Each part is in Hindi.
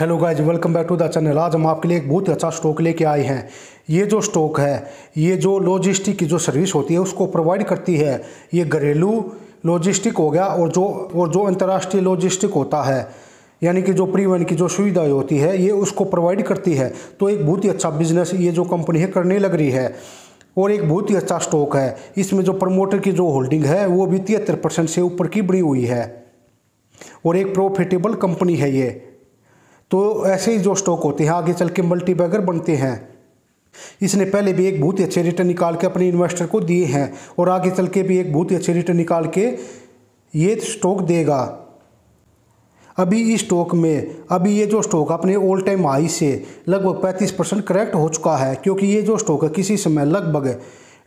Hello guys welcome back to the channel आज हम आपके लिए एक बहुत ही अच्छा स्टॉक लेके आए हैं। ये जो स्टॉक है, ये जो लॉजिस्टिक की जो सर्विस होती है, उसको प्रोवाइड करती है, ये घरेलू लॉजिस्टिक हो गया और जो और जो अंतर्राष्ट्रीय लॉजिस्टिक होता है, यानी कि जो परिवहन की जो सुविधाएँ होती है, ये उसको प्रोवाइड करती है। तो एक बहुत ही अच्छा बिज़नेस ये जो कंपनी है करने लग रही है। और एक बहुत ही अच्छा स्टॉक है। इसमें जो प्रमोटर की जो होल्डिंग है, वो भी तिहत्तर परसेंट से ऊपर की बनी हुई है। और एक प्रॉफिटेबल कंपनी है ये। तो ऐसे ही जो स्टॉक होते हैं, आगे चल के मल्टी बैगर बनते हैं। इसने पहले भी एक बहुत ही अच्छे रिटर्न निकाल के अपने इन्वेस्टर को दिए हैं और आगे चल के भी एक बहुत ही अच्छे रिटर्न निकाल के ये स्टॉक देगा। अभी इस स्टॉक में, अभी ये जो स्टॉक अपने ऑल टाइम हाई से लगभग 35 परसेंट करेक्ट हो चुका है, क्योंकि ये जो स्टॉक है, किसी समय लगभग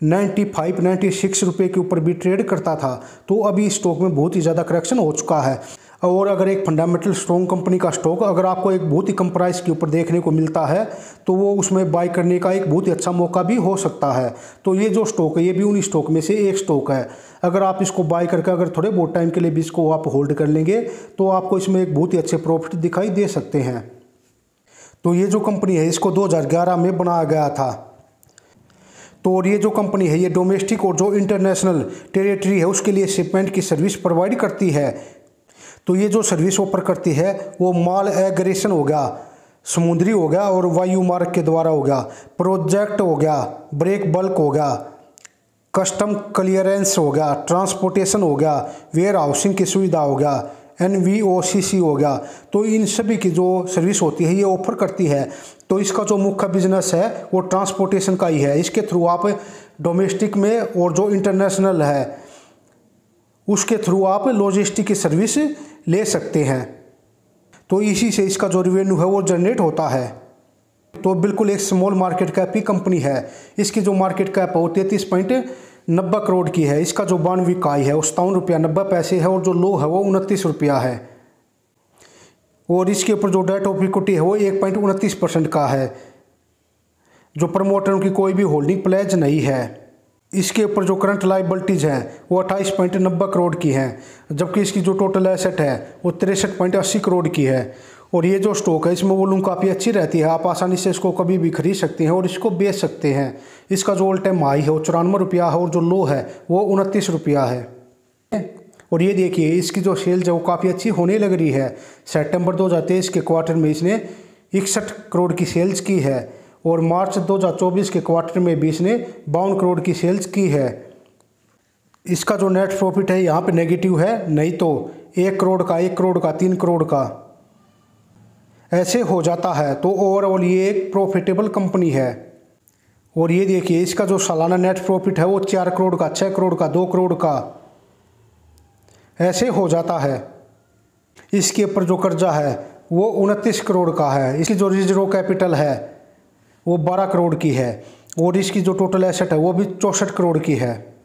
95 96 रुपए के ऊपर भी ट्रेड करता था तो अभी इस स्टॉक में बहुत ही ज़्यादा करेक्शन हो चुका है। और अगर एक फंडामेंटल स्ट्रॉन्ग कंपनी का स्टॉक अगर आपको एक बहुत ही कम प्राइस के ऊपर देखने को मिलता है तो वो उसमें बाई करने का एक बहुत ही अच्छा मौका भी हो सकता है। तो ये जो स्टॉक है, ये भी उन स्टॉक में से एक स्टॉक है। अगर आप इसको बाई करके अगर थोड़े बहुत टाइम के लिए भी इसको आप होल्ड कर लेंगे तो आपको इसमें एक बहुत ही अच्छे प्रॉफिट दिखाई दे सकते हैं। तो ये जो कंपनी है, इसको 2011 में बनाया गया था। तो और ये जो कंपनी है, ये डोमेस्टिक और जो इंटरनेशनल टेरिटरी है, उसके लिए शिपमेंट की सर्विस प्रोवाइड करती है। तो ये जो सर्विस ऑफ़र करती है, वो माल एग्रेशन हो गया, समुद्री हो गया और वायु मार्ग के द्वारा हो गया प्रोजेक्ट हो गया ब्रेक बल्क हो गया कस्टम क्लियरेंस हो गया ट्रांसपोर्टेशन हो गया वेयर हाउसिंग की सुविधा हो गया एन वी ओ सी सी हो गया तो इन सभी की जो सर्विस होती है, ये ऑफ़र करती है। तो इसका जो मुख्य बिज़नेस है, वो ट्रांसपोर्टेशन का ही है। इसके थ्रू आप डोमेस्टिक में और जो इंटरनेशनल है उसके थ्रू आप लॉजिस्टिक की सर्विस ले सकते हैं। तो इसी से इसका जो रिवेन्यू है वो जनरेट होता है। तो बिल्कुल एक स्मॉल मार्केट कैप की कंपनी है। इसकी जो मार्केट कैप है वो तैंतीस पॉइंट नब्बे करोड़ की है। इसका जो बानवी इकाई है वो सतावन रुपया नब्बे पैसे है और जो लो है वो उनतीस रुपया है। और इसके ऊपर जो डेट ऑफ़ इक्विटी है वो एक पॉइंट उनतीस परसेंट का है। जो प्रमोटर की कोई भी होल्डिंग प्लेज नहीं है। इसके ऊपर जो करंट लाइबिलिटीज़ हैं, वो अट्ठाईस पॉइंट नब्बे करोड़ की हैं, जबकि इसकी जो टोटल एसेट है, वो तिरसठ पॉइंट अस्सी करोड़ की है। और ये जो स्टॉक है, इसमें वॉल्यूम काफ़ी अच्छी रहती है, आप आसानी से इसको कभी भी खरीद सकते हैं और इसको बेच सकते हैं। इसका जो ऑल टाइम हाई है, वो चौरानवे रुपया है और जो लो है, वो उनतीस रुपया है। और ये देखिए, इसकी जो सेल्स है, वो काफ़ी अच्छी होने लग रही है। सितंबर दो हज़ार तेईस के क्वार्टर में इसने इकसठ करोड़ की सेल्स की है। और मार्च 2024 के क्वार्टर में भी इसने बावन करोड़ की सेल्स की है। इसका जो नेट प्रॉफिट है, यहाँ पे नेगेटिव है, नहीं तो एक करोड़ का, एक करोड़ का, तीन करोड़ का ऐसे हो जाता है। तो ओवरऑल ये एक प्रॉफिटेबल कंपनी है। और ये देखिए, इसका जो सालाना नेट प्रॉफिट है, वो चार करोड़ का छः करोड़ का, दो करोड़ का ऐसे हो जाता है। इसके ऊपर जो कर्जा है, वो उनतीस करोड़ का है। इसकी जो रिज़र्व कैपिटल है वो बारह करोड़ की है और इसकी जो टोटल एसेट है, वो भी चौंसठ करोड़ की है।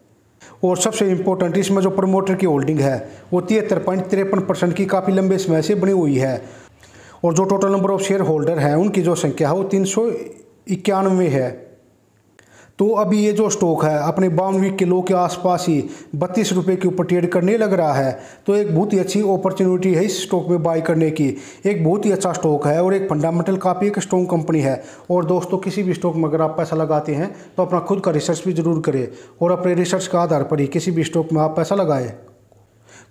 और सबसे इम्पोर्टेंट इसमें जो प्रमोटर की होल्डिंग है, वो तिहत्तर पॉइंट तिरपन परसेंट की काफ़ी लंबे समय से बनी हुई है। और जो total number of share holder हैं, उनकी जो संख्या है, वो तीन सौ इक्यानवे है। तो अभी ये जो स्टॉक है, अपने बावन वीक के लो के आसपास ही बत्तीस रुपये के ऊपर ट्रेड करने लग रहा है। तो एक बहुत ही अच्छी अपॉर्चुनिटी है इस स्टॉक में बाई करने की। एक बहुत ही अच्छा स्टॉक है और एक फंडामेंटल काफ़ी एक स्ट्रॉन्ग कंपनी है। और दोस्तों, किसी भी स्टॉक में अगर आप पैसा लगाते हैं तो अपना खुद का रिसर्च भी ज़रूर करें और अपने रिसर्च के आधार पर ही किसी भी स्टॉक में आप पैसा लगाएँ।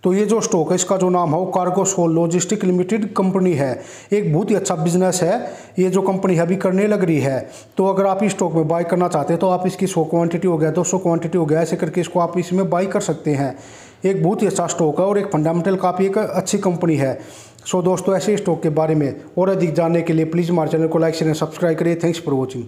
तो ये जो स्टॉक है, इसका जो नाम है वो Cargosol logistic limited company है। एक बहुत ही अच्छा बिज़नेस है। ये जो कंपनी है अभी करने लग रही है तो अगर आप इस स्टॉक में बाई करना चाहते हैं तो आप इसकी सौ क्वांटिटी हो गया, दो सौ क्वान्टिटी हो गया, ऐसे करके इसको आप इसमें बाई कर सकते हैं। एक बहुत ही अच्छा स्टॉक है और एक फंडामेंटल काफ़ी एक अच्छी कंपनी है। सो दोस्तों, ऐसे स्टॉक के बारे में और अधिक जानने के लिए प्लीज़ हमारे चैनल को लाइक शेयर सब्सक्राइब करिए। Thanks for watching